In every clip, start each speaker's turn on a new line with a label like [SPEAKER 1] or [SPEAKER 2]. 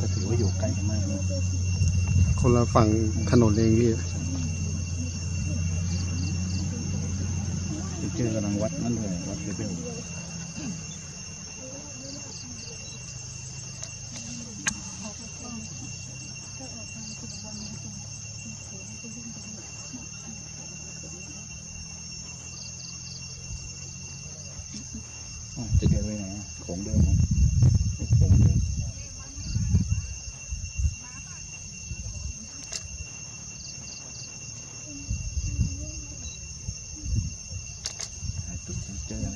[SPEAKER 1] ก็ถือว่าอยู่ใกล้กันมากนะ
[SPEAKER 2] คนละฝั่งถนนเองพี่
[SPEAKER 1] ไปเจอกำลังวัดนั่นเลยวัดเลเวลอ๋อจะเดินไปไหนอะโขงเดิมเหรอไม่โขงเดิมหาจุดเจอนะ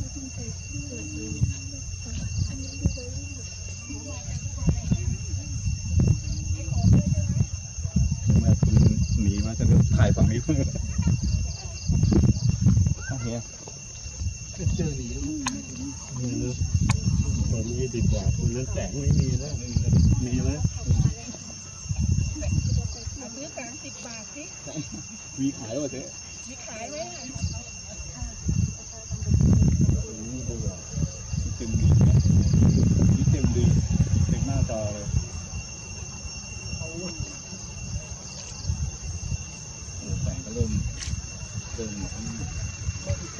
[SPEAKER 1] เมื่อคุณหนีมา จะถ่ายฝั่งนี้เพื่อโอเค
[SPEAKER 3] เจอหนีตัวนี้ดีกว่าตัวนั้นแสงไม่มีแล้วมีไหม
[SPEAKER 4] ซื้อสามสิบบาทสิ
[SPEAKER 1] มีขายป่ะเจ๊
[SPEAKER 4] มีขายไหม
[SPEAKER 1] นี่ดูอะเต็มดีนะนี่เต็มดีเต็มหน้าจอเลยโอ้แสงก็เริ่มเริ่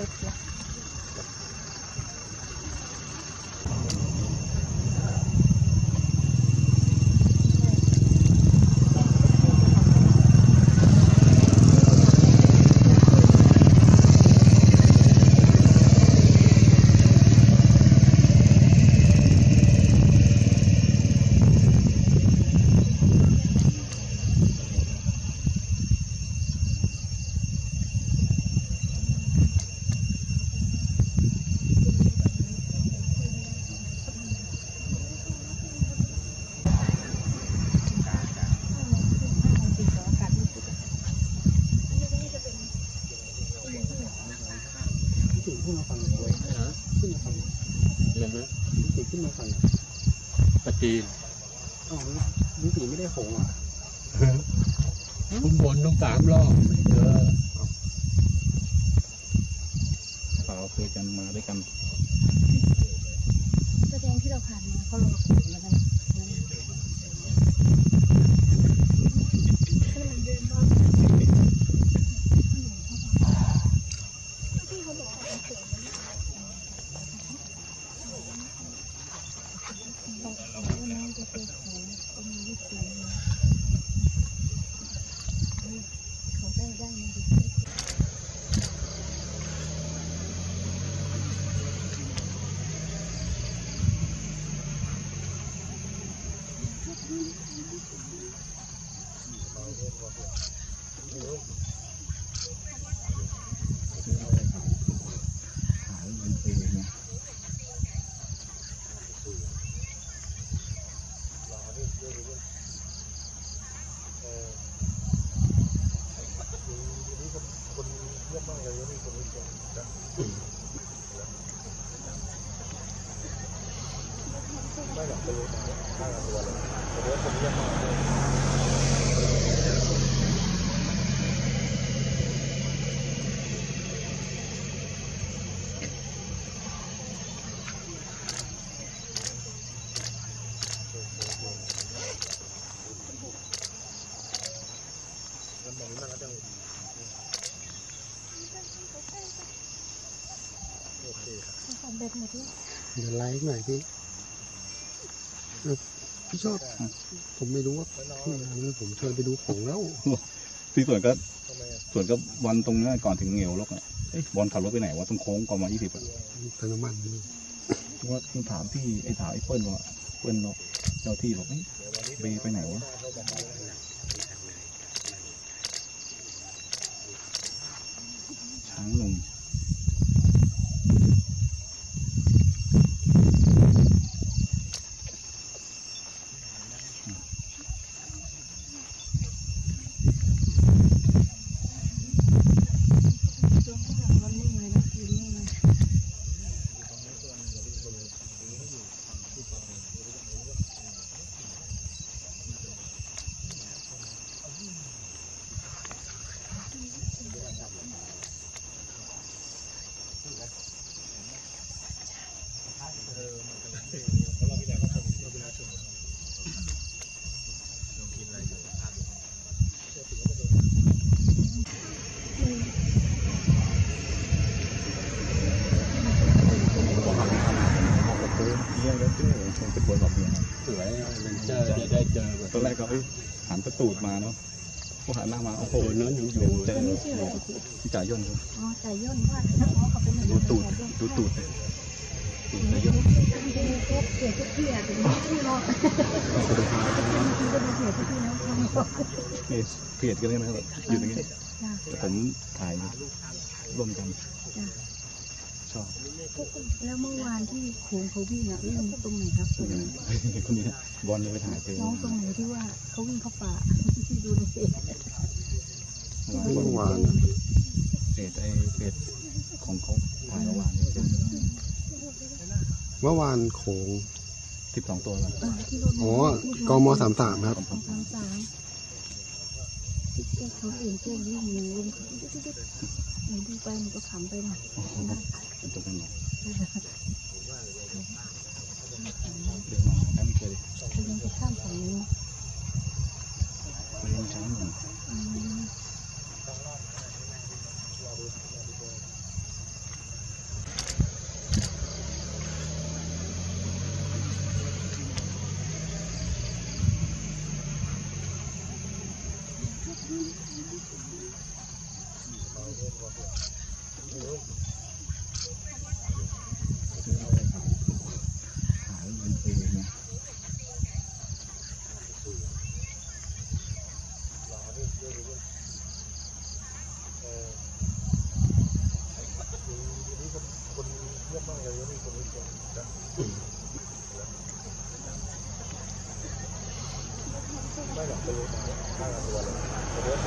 [SPEAKER 1] ม
[SPEAKER 3] ถึงขึ้นมาฝั่งเลยนะขึ้นมาฝั่งอะไรนะถึงขึ้นมาฝั่งปะจีนอ๋อนี่สีไม่ได้หงอะคุณบนต้อง สามรอบไม่เจอ
[SPEAKER 1] เขาเคยกันมาด้วยกัน
[SPEAKER 4] แสดงที่เราผ่านมาเขาหลอกผมแล้วกันที่เขาบอกว่าเป็นเสือบอกว่าน้องจะเป็นของคนนี้เสือเขาได้ได้มาดี
[SPEAKER 1] ขายเป็นเพลงนะ
[SPEAKER 4] สำ เร็จหมดแล้ว
[SPEAKER 2] เดี๋ยวไลฟ์หน่อยพี่เออพี่ชอบ ผมไม่รู้ว่าพี่มาแล้วผมเชิญไปดูของแล้ว
[SPEAKER 1] พี่ส่วนก็ส่วนก็วันตรงนั้นก่อนถึงเหงียวลกอะเอ้ยบอลขับรถไปไหนวะตรงโค้งก่อนมายี่สิบอะ
[SPEAKER 2] เติมน้ำมันนี่
[SPEAKER 1] ว่าคุณถามพี่ไอ้ถามไอ้เปิ้ลว่าเปิ้ลบอกเจ้าที่บอกเอ้ยเบย์ไปไหนวะช้างหนุ่ม บอกกับตัวเลี้ยงแล้วเจ้คงเป็นคนแบบนี้
[SPEAKER 5] สวยเลนเจอร์จะได้เจอแบบ
[SPEAKER 1] ตอนแรกก็เอ้ยหันประตูดมาเนาะพอหันหน้ามาโอ้โห
[SPEAKER 5] โอ้โหนั้นยังอยู่
[SPEAKER 1] เจอ
[SPEAKER 4] อันนี้ชื่ออะไรพี่
[SPEAKER 1] พี่จ่ายย่นครับ
[SPEAKER 4] อ๋อแต่ย่นว่าอ๋อเขาเป็น
[SPEAKER 1] ดูตูดดูตูดเลยตูดจ่ายย่น
[SPEAKER 4] ดูพวกเสียทุกที่อะถึงที่รอดจริงๆก็ดูเสียทุกที่แล้วทำไมบอก
[SPEAKER 1] นี่เพจกันเลยนะครับอยู่ตรงนี้
[SPEAKER 4] จ้ะ
[SPEAKER 1] แต่ผมถ่ายร่วมกัน
[SPEAKER 4] จ้ะ
[SPEAKER 1] ชอบ
[SPEAKER 4] แล้วเมื่อวานที่โขงเขาวิ่งอะวิ่งตรงไหนครับตรงไหน
[SPEAKER 1] คนนี้ บอลเลยไปถ่ายเจอ
[SPEAKER 4] น้องตรงไหนที่ว่าเขาวิ่งเข้าป่าที่ดูในเฟซ
[SPEAKER 2] เมื่อวาน
[SPEAKER 1] เพจไอเพจของเขาถ่ายเมื่อวานเจอ
[SPEAKER 2] เมื่อวานโขง
[SPEAKER 1] สิบสองตัวแล้ว
[SPEAKER 4] เออที่รถ
[SPEAKER 2] อ๋อกมสามสามครับ
[SPEAKER 4] สองสามสามที่แกเขาเองแกวิ่งหนูวิ่งหนูดูไปหนูก็ขำไปนะ
[SPEAKER 1] เป็นตัวกันหรอเดี๋ ยวมาแอมเคย
[SPEAKER 4] เขายังจะข้ามฝั่งนี้
[SPEAKER 1] เลี้ยงช้างหนึ่ง
[SPEAKER 4] อืม
[SPEAKER 1] หายเป็นเพลงนะ
[SPEAKER 4] เข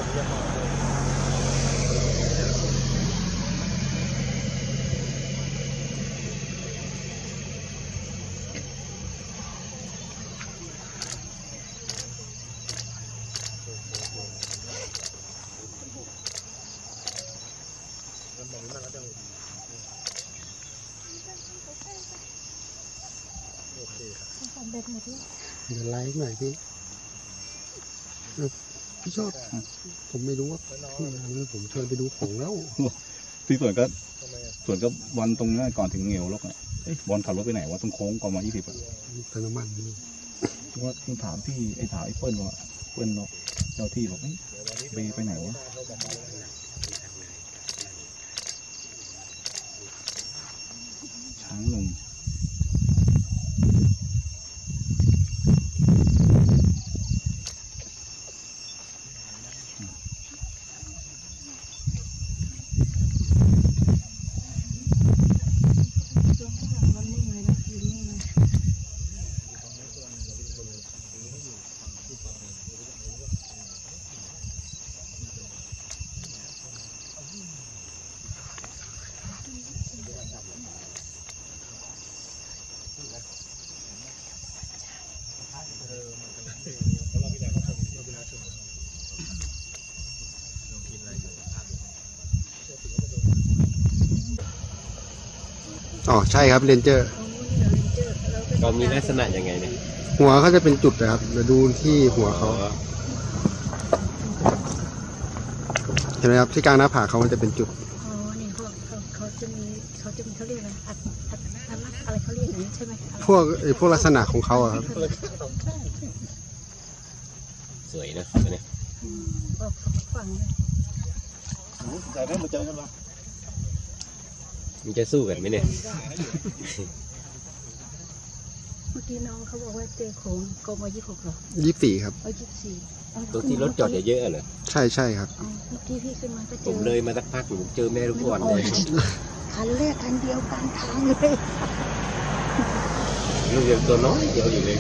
[SPEAKER 4] าทำแบบห มดเลย
[SPEAKER 2] เดี๋ยวไลฟ์หน่อยพี่เออพี่ชอบผมไม่รู้ว่าพี่มาแล้วผมเชิญไปดูของแล้ว
[SPEAKER 1] พี่ส่วนก็ส่วนก็วันตรงนั้นก่อนถึงเหงียวลกอะเอ้ยบอลขับรถไปไหนวะตรงโค้งก่อนมายี่สิบอะ
[SPEAKER 2] เติมน้ำมันนี่
[SPEAKER 1] ว่าคุณถามพี่ไอ้ถามไอ้เปิ้ลว่าเปิ้ลเนาะเจ้าที่บอกเอ้ยเบย์ไปไหนวะช้างหนุ่ม
[SPEAKER 4] ช่วงข้างหลังมันนิ่งเลยนะยืนนิ่งเลย
[SPEAKER 2] อ๋อใช่ครับเรนเจอร์
[SPEAKER 4] เอาเดี๋ยวเจอเราก็
[SPEAKER 5] ก็มีลักษณะยังไงเนี่ย
[SPEAKER 2] หัวเขาจะเป็นจุดนะครับเดี๋ยวดูที่หัวเขาเห็นไหมครับที่กลางหน้าผากเขามันจะเป็นจุด
[SPEAKER 4] อ๋อเนี่ยพวกเขาเขาจะมีเขาจะมีเขาเรียกอะไรอัดอัดอัดลักอะไรเขาเรียกอย่างนี้ใช่ไหมอะไร
[SPEAKER 2] พวกไอ้พวกลักษณะของเขาอะครับ
[SPEAKER 5] สวยนะเนี่ย
[SPEAKER 4] อืมออกฝั่งเลย
[SPEAKER 1] แต่ได้มาเจอกันละ
[SPEAKER 5] มันจะสู้กันไหมเนี่ย
[SPEAKER 4] เมื่อกี้น้องเขาบอกว่าเจอโขงกมยี่หกเหรอ
[SPEAKER 2] ยี่สิบสี่ครับ
[SPEAKER 4] เอายี่สิบสี่
[SPEAKER 5] ตรงที่รถจอดเยอะๆเหรอ
[SPEAKER 2] ใช่ใช่ครับ
[SPEAKER 4] อ๋อเมื่อกี้พี่ขึ้นมาก็เจ
[SPEAKER 5] ผ
[SPEAKER 4] อ
[SPEAKER 5] มเลยมาสักพักผมเจอแม่ลูกอ่อนเลย
[SPEAKER 4] คันแรกคันเดียวกลางทางเลย
[SPEAKER 5] ลูกเดียวตัวน้อยเดียวอยู่เลย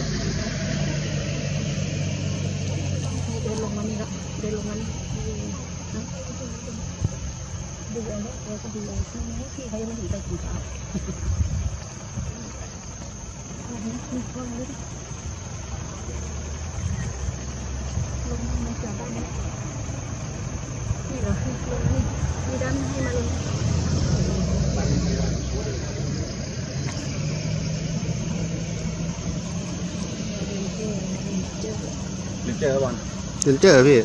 [SPEAKER 4] เดินลงมานี่ละเดินลงมานี่ดูเอาแล้วเราก็ดูเอาใช่ไหมพี่เขายังไม่ถึงไปถึงเขาอันนี้คือพ่อ เจอ
[SPEAKER 5] บ่อ
[SPEAKER 2] นเจอพี่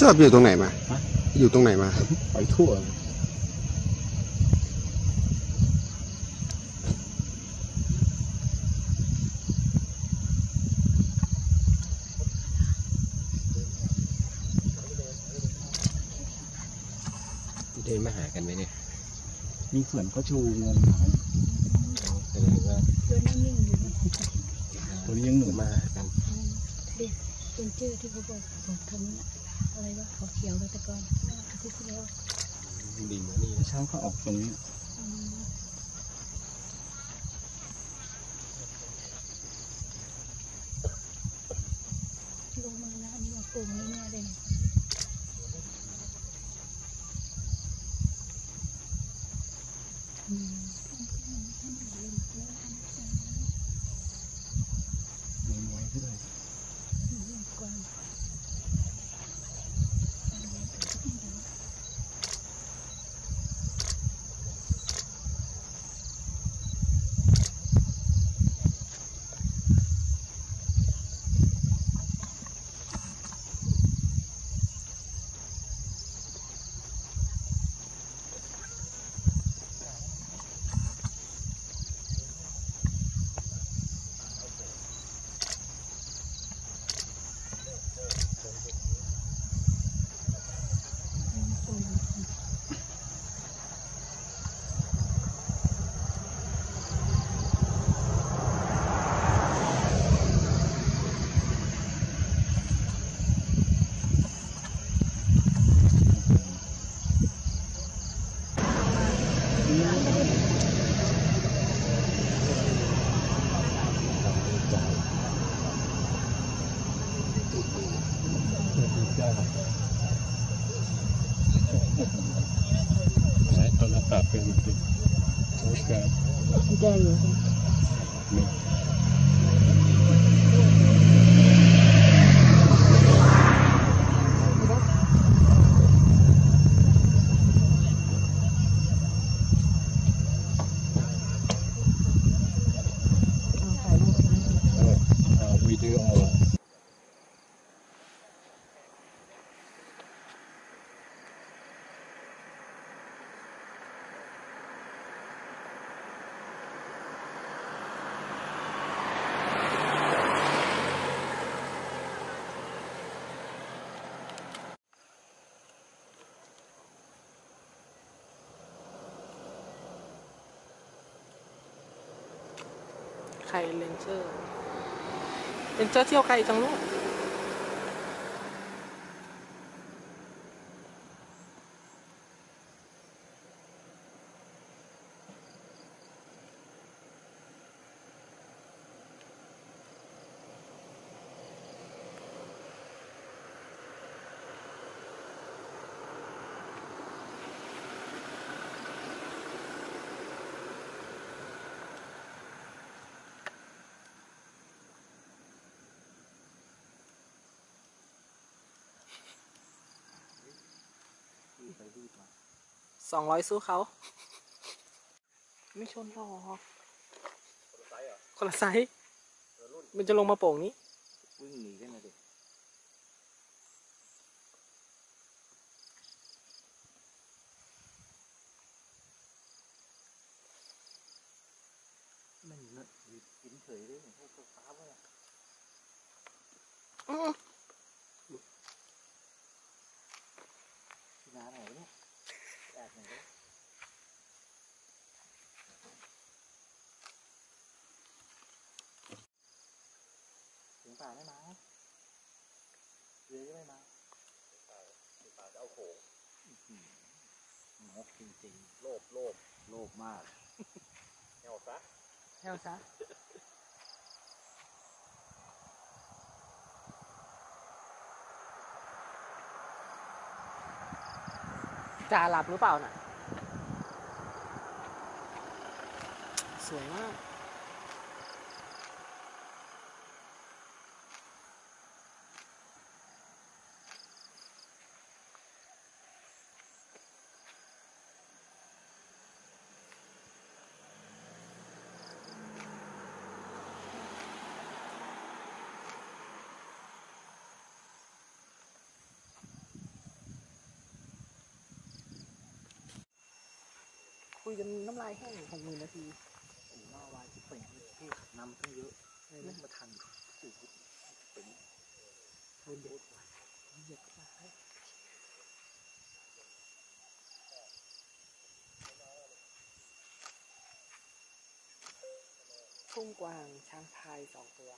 [SPEAKER 2] ชอบอยู่ตรงไหนมาอยู่ตรงไหนมา
[SPEAKER 5] ไปทั่ว
[SPEAKER 6] เดินมาหากันไหมเนี่ย
[SPEAKER 1] มีเขื่อนก็ชูงง
[SPEAKER 6] แสดงว่า
[SPEAKER 4] ตัวนิ่งๆอยู่นะ
[SPEAKER 1] ตัวนี้ยังหนุ่ม
[SPEAKER 6] มาหากัน
[SPEAKER 4] เป็นชื่อที่เขาบอกผมทำนะ อะไรวะเขาเขียวแล้วแต่ก่อนอาทิตย์ที่แล้ว
[SPEAKER 6] ดิ่งมานี่นะ
[SPEAKER 1] เช้าก็ออกตร
[SPEAKER 4] ง
[SPEAKER 5] นี้
[SPEAKER 7] ใครเลนเจอร์เลนเจอร์เที่ยวไกลจังลูก สองร้อยสู้เขา ไม่ชนหรอกคนละไซส์มันจะลงมาโป่งนี้
[SPEAKER 6] วิ่งหนีกันเลยดิ
[SPEAKER 5] มันนะกินเฉยเลยพวกฟ้าเลย
[SPEAKER 7] อืม
[SPEAKER 5] ที่น้าไหนเนี่ยแอบไหนเนี่ยถึงป่าไม่มาเรือก็ไม่มาป่าป่าจะเอาโขงงกจริงๆ โลภโล ภโลภมากแนวซะ
[SPEAKER 7] แฮวซะจ่าหลับหรือเปล่าน่ะ สวยมาก คุยจนน้ำลายแห้งหกหมื่นนาที
[SPEAKER 5] โอ้โหมาวายที่เป่งเลยพี่นำตั้งเยอะไม่มาทันโอ้โหเป่ง
[SPEAKER 7] เดินเด็กเหยียบเข้ามาทุ่งกวางช้างพายสองตัว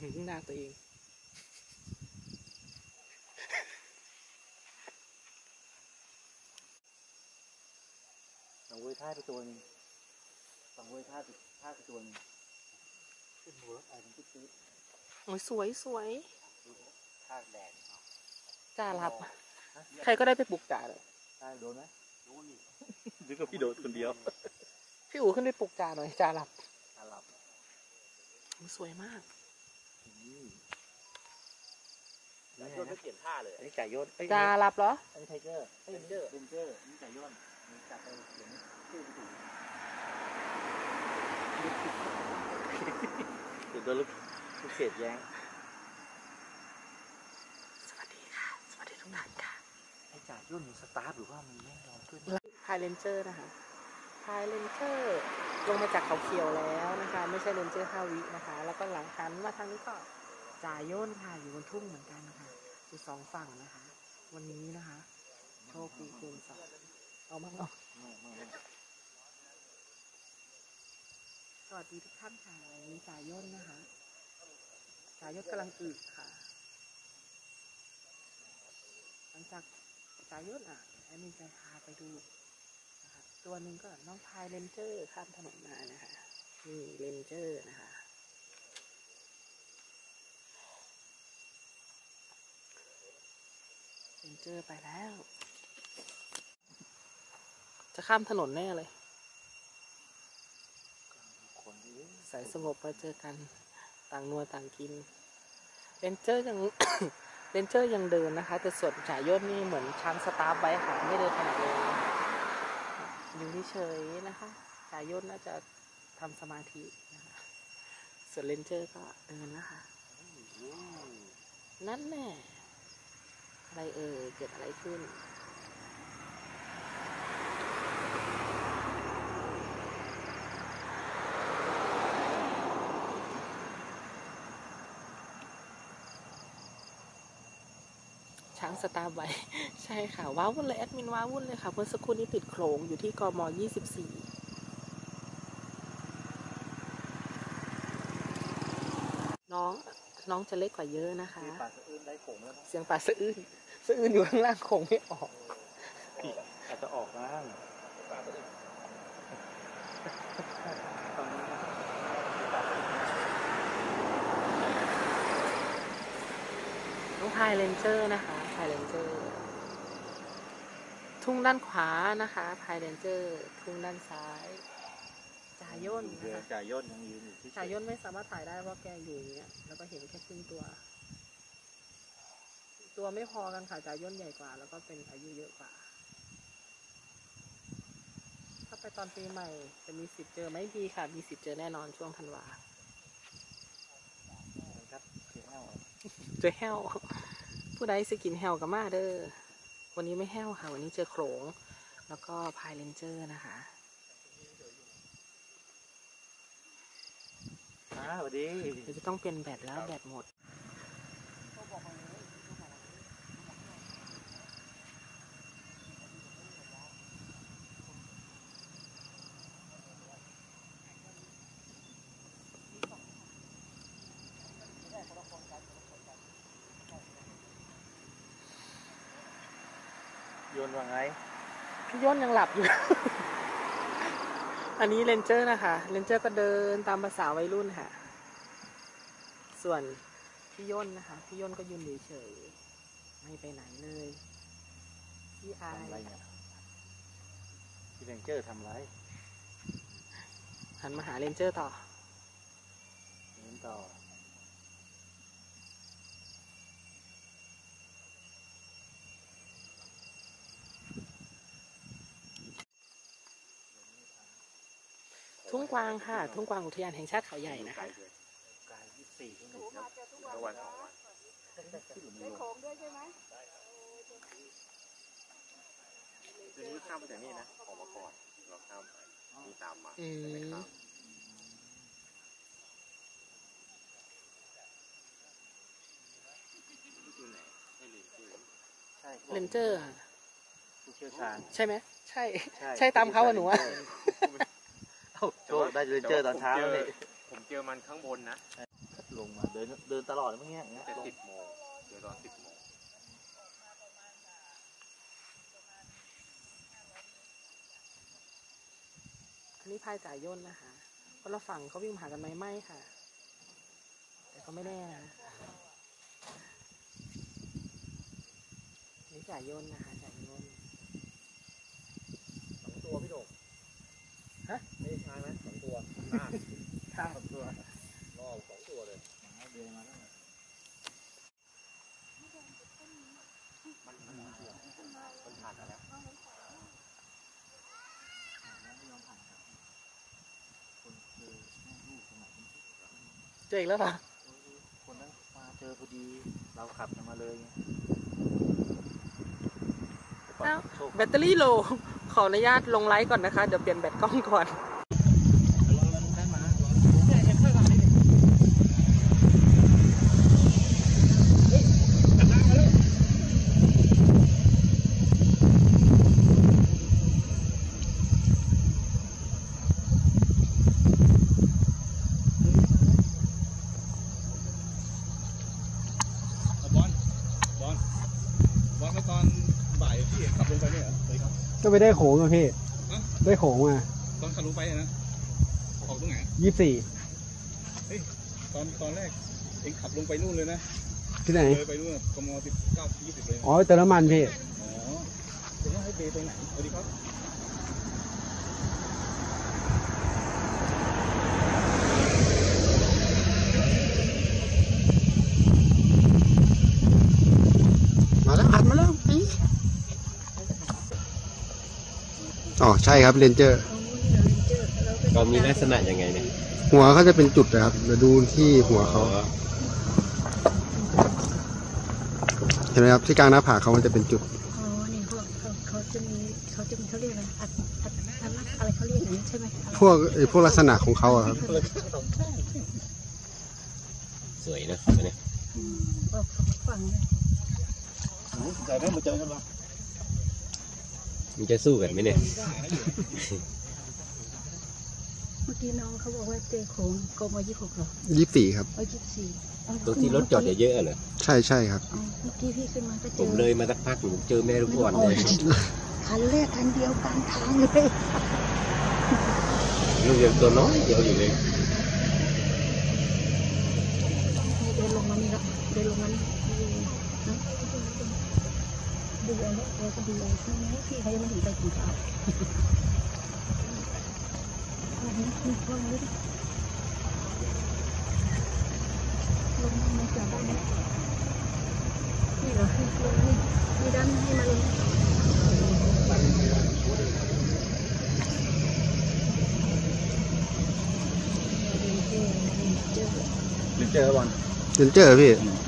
[SPEAKER 7] หือหน้าตัวเอง
[SPEAKER 5] สังเวยท่าไปตัวหนึงสังเวยท่าไปท่าไปตัวหนึงขึ้นหัวรถไอ้มันติ๊ดติ๊ด
[SPEAKER 7] โอ้ยสวยสวย
[SPEAKER 5] ท่าแดดเอา
[SPEAKER 7] จ่าหลับ
[SPEAKER 5] ฮะ
[SPEAKER 7] ใครก็ได้ไปปลุกจ่าเลย
[SPEAKER 5] ได้โดนไหมโดนนี่
[SPEAKER 1] นึกว่าพี่โดดคนเดียว
[SPEAKER 7] พี่อู๋ขึ้นไปปลุกจ่าหน่อยจ่าหลับ
[SPEAKER 5] ตาหลับ
[SPEAKER 7] โอ้ยสวยมาก
[SPEAKER 5] จ่ายยนไม่เปลี่ยนท่าเลยอันนี้จ่ายยนเอ้ย
[SPEAKER 7] จ่าหลับเหรอ
[SPEAKER 5] อันนี้ไทเกอร์เรนเจอร์เรนเจอร์นี่จ่ายยนนี่จับไปเขียนชื่อไม่ถูกเดี๋ยวโดนลูกลูกเศษแย้ง
[SPEAKER 7] สวัสดีค่ะ สวัสดีทุกท่านค่ะ
[SPEAKER 5] ไอ้จ่ายย่นมันสตาร์ทหรือว่ามันไม่ยอมขึ้น
[SPEAKER 7] พลายเรนเจอร์นะคะพลายเรนเจอร์ลงมาจากเขาเขียวแล้วนะคะ ไม่ใช่เรนเจอร์ห้าวินะคะ แล้วก็หลังหันมาทางนี้ก็จ่าย่นค่ะอยู่บนทุ่งเหมือนกันนะคะ อยู่สองฝั่งนะคะ วันนี้นะคะ โชคดีคูณสองเอามาเอาสวัสดีทุกท่านค่ะวันนี้จ่าย่นนะคะจ่าย่นกำลังอึค่ะ หลังจากจ่าย่นอะแอดมินจะพาไปดูนะคะตัวหนึ่งก็น้องพลายเรนเจอร์ข้ามถนนมานะคะนี่เรนเจอร์นะคะเรนเจ อร์ไปแล้ว จะข้ามถนนแน่เลย สายสงบมาเจอกัน ต่างนัวต่างกิน เรนเจอร์ยัง เรนเจอร์ยังเดินนะคะ แต่ส่วนจ่าย่นนี่เหมือนช้างสตัฟฟ์ไว้ค่ะ ไม่เดินขนาดเลยอยู่เฉยนะคะจ่าย่นน่าจะทำสมาธินะคะส่วนเรนเจอร์ก็เดินนะคะ นั่นแน่ อะไรเอ่ยเกิดอะไรขึ้น ช้างสตาร์ไว้ใช่ค่ะ ว้าวุ่นเลย แอดมินว้าวุ่นเลยค่ะเมื่อสักครู่นี้ติดโขลงอยู่ที่กมยี่สิบสี่น้องน้องจะเล็กกว่าเยอะนะคะ
[SPEAKER 5] มีปลาสะอื้นได้โขงแล้วนะ
[SPEAKER 7] เสียงป่าสะอื้น สะอื้นอยู่ข้างล่างคงไม่ออก
[SPEAKER 5] อาจจะออกบ้างตอนนี้นะมีปลาสะอื้น
[SPEAKER 7] น้องพลายเรนเจอร์นะคะพลายเรนเจอร์ ทุ่งด้านขวานะคะพลายเรนเจอร์ ทุ่งด้านซ้ายจ่ายย่น
[SPEAKER 5] เดี๋
[SPEAKER 7] นะ
[SPEAKER 5] ยว
[SPEAKER 7] คะ
[SPEAKER 5] จ่ายย่นยังยืนอยู่ที่
[SPEAKER 7] จ่าย่นไม่สามารถถ่ายได้เพราะแกอยู่อย่างเงี้ยแล้วก็เห็นแค่ครึ่งตัว ตัวไม่พอกันค่ะจ่าย่นใหญ่กว่า แล้วก็เป็นอายุเยอะกว่า ถ้าไปตอนปีใหม่จะมีสิทธิ์เจอไหม่ดีค่ะ มีสิทธิ์เจอแน่นอนช่วงธันวา
[SPEAKER 5] ครับเสียงเอา
[SPEAKER 7] เจอแห้วผู้ใดสกินแห้วกับมาเด้อ วันนี้ไม่แห้วค่ะ วันนี้เจอโขลง แล้วก็พายเลนเจอร์นะคะ
[SPEAKER 5] อ่าสวัสดี
[SPEAKER 7] เดี๋ยวจะต้องเปลี่ยนแบตแล้วแบตหมด
[SPEAKER 5] ยนว่าไง
[SPEAKER 7] พี่ย่นยังหลับอยู่ อันนี้เรนเจอร์นะคะเรนเจอร์ก็เดินตามภาษาวัยรุ่นค่ะ ส่วนพี่ย่นนะคะ พี่ย่นก็ยืนเฉยๆไม่ไปไหนเลยพี่อา
[SPEAKER 5] ทำอะไร
[SPEAKER 7] ย
[SPEAKER 5] เนี่ยพี่เรนเจอร์ทำอะไร
[SPEAKER 7] หันมาหาเรนเจอร์ต่อ
[SPEAKER 5] เล่นต่อ
[SPEAKER 7] ทุ่งกวางค่ะ ทุ่งกวางอุทยานแห่งชาติเขาใหญ่นะคะ
[SPEAKER 5] กายยี่สี่ที่หนึ่งครับ
[SPEAKER 6] แล้ววันสองวันคืนนี้ข้ามไปจากนี่นะออกมาก่อนเราข้ามไปนี่ตามมา
[SPEAKER 7] อื
[SPEAKER 6] ไม่
[SPEAKER 7] ม
[SPEAKER 6] ข้ามที่ไหนให้ลิงชื่อ
[SPEAKER 5] ใช่
[SPEAKER 7] เลนเจอร์อะ
[SPEAKER 5] ผู้เชี่ยวชาญ
[SPEAKER 7] ใช่ไหมใช่ ใช่ตามเขาอะหนูอะ
[SPEAKER 5] เอ้า โชคได้เรนเจอร์ตอนเช้าเลย
[SPEAKER 6] ผมเจอมันข้างบนนะ
[SPEAKER 5] ลงมาเดินเดินตลอดเมื่อกี้อย่างเงี้ย
[SPEAKER 6] แต่
[SPEAKER 5] ลง
[SPEAKER 6] สิบโมงเจอตอนสิบโมง
[SPEAKER 7] อันนี้พายจ่ายย่นนะคะคนละฝั่งเขาวิ่งมาหากันไหมไม่ค่ะ แต่ก็ไม่แน่นะอันนี่จ่ายย่นนะคะจ่ายย่น
[SPEAKER 5] สองตัวพี่โด่ง
[SPEAKER 7] ฮะ
[SPEAKER 5] ไม่ใช่ไหมสองตัวอ่า
[SPEAKER 7] ค่ะ
[SPEAKER 5] สองตัวรอบสองตัวเลยเดินมาแล้ว
[SPEAKER 6] คนผ่านมาแล้ว
[SPEAKER 7] เจออีกแล้วเหรอ
[SPEAKER 5] คนนั้นมาเจอพอดี เราขับกันมาเลยไง
[SPEAKER 7] เอ้า
[SPEAKER 5] โชค
[SPEAKER 7] แบตเตอรี่โล ขออนุญาตลงไลฟ์ก่อนนะคะ เดี๋ยวเปลี่ยนแบตกล้องก่อน
[SPEAKER 1] บอลบอลบอลเมื่อตอนบ่ายพี่ขับลงไปเนี่ยเหรอเลยครับ
[SPEAKER 2] ก็ไปได้โขงอะพี่
[SPEAKER 1] ฮะ
[SPEAKER 2] ได้โขงมา
[SPEAKER 1] ตอนขับลงไปเนี่ยนะ ออกตรงไหน
[SPEAKER 2] ยี่สี่
[SPEAKER 1] ตอนตอนแรก เองขับลงไปนู่นเลยนะ
[SPEAKER 2] ที่ไหน
[SPEAKER 1] เลยไปนู่นน่ะกมสิบเก้ายี่สิบเลยนะ
[SPEAKER 2] อ๋อเติมน้ำมันพี่
[SPEAKER 1] อ๋อจะว่าให้เบย์ไปไหนสวัสดีครับ
[SPEAKER 2] มาแล้วอัดมาแล้วอ๋อ ใช่ครับเรนเจอร์
[SPEAKER 6] ก็มีลักษณะยังไงเนี่ย
[SPEAKER 2] หัวเขาจะเป็นจุดนะครับเดี๋ยวดูที่หัวเขาเห็นไหมครับที่กลางหน้าผากเขามันจะเป็นจุด
[SPEAKER 4] อ๋อเนี่ยพวกเขาเขาจะมีเขาจะมีเขาเรียกอะไรอัดอัดอัดอะไรเขาเรียกอย่างนี้ใช่ไหมอะไร
[SPEAKER 2] พวกไอ้พวกลักษณะของเขาอะครับ
[SPEAKER 6] สวยนะเนี่ย
[SPEAKER 4] อืมออกสองฝั่งเลย
[SPEAKER 1] แต่ได้มาเจอกันแล้ว
[SPEAKER 6] มันจะสู้กันไหมเนี่ย
[SPEAKER 4] เมื่อกี้น้องเขาบอกว่าเจอโขงกมยี่หกเหรอ
[SPEAKER 2] ยี่สี่ครับ
[SPEAKER 4] เอายี่สี่เอา
[SPEAKER 6] ตรงที่รถจอดเยอะๆเหรอ
[SPEAKER 2] ใช่ใช่ครับ
[SPEAKER 4] เอาเมื่อกี้พี่ขึ้นมาก็เจ
[SPEAKER 6] ผ
[SPEAKER 4] อ
[SPEAKER 6] มเลยมาสักพักผมเจอแม่ลูกอ่อนเลย
[SPEAKER 4] คันแรกคันเดียวกลางทางเลย
[SPEAKER 6] ลูกยังตัวน้อยเดียวอยู่เลย
[SPEAKER 4] เดินลงมานี่ละเดินลงมานี่นะ ดูเอาเนี่ยเราก็ดูเอาใช่ไหมพี่เขายังไม่ถึงไปถึงเขาเอาเนี่ยมีคนเลยลงมาจากบ้านเนี่ยนี่เหรอให้ลงนี่นี่ด้านให้มาลง
[SPEAKER 1] หรือเจอบอล
[SPEAKER 2] เรนเจอร์พี่
[SPEAKER 1] อืม